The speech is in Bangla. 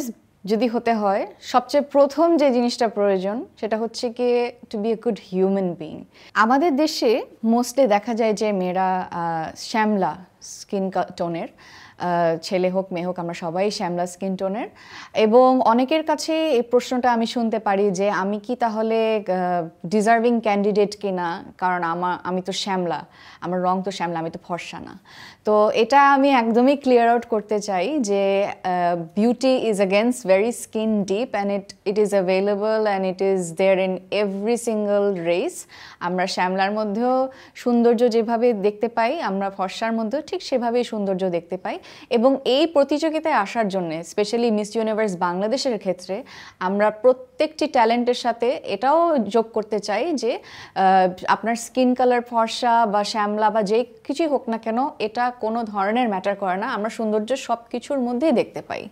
ইউনিভার্স যদি হতে হয়, সবচেয়ে প্রথম যে জিনিসটা প্রয়োজন সেটা হচ্ছে কি to be a good human being আমাদের দেশে মোস্টলি দেখা যায় যে মেয়েরা শ্যামলা স্কিন টোনের। ছেলে হোক, মেয়ে হোক, আমরা সবাই শ্যামলা স্কিন টোনের। এবং অনেকের কাছে এই প্রশ্নটা আমি শুনতে পারি যে, আমি কি তাহলে ডিজার্ভিং ক্যান্ডিডেট কিনা? কারণ আমার আমি তো শ্যামলা। আমার রং তো শ্যামলা, আমি তো ফর্সা না। তো এটা আমি একদমই ক্লিয়ার আউট করতে চাই যে beauty is against very skin deep and it it is available and it is there in every single race আমরা শ্যামলার মধ্যেও সৌন্দর্য যেভাবে দেখতে পাই, আমরা ফর্সার মধ্যেও ঠিক সেভাবেই সৌন্দর্য দেখতে পাই। এবং এই প্রতিযোগিতায় আসার জন্য স্পেশালি মিস ইউনিভার্স বাংলাদেশের ক্ষেত্রে, আমরা প্রত্যেকটি ট্যালেন্টের সাথে এটাও যোগ করতে চাই যে আপনার স্কিন কালার ফর্সা বা শ্যামলা বা যে কিছুই হোক না কেন, এটা কোনো ধরনের ম্যাটার করে না। আমরা সৌন্দর্য সব কিছুর মধ্যেই দেখতে পাই।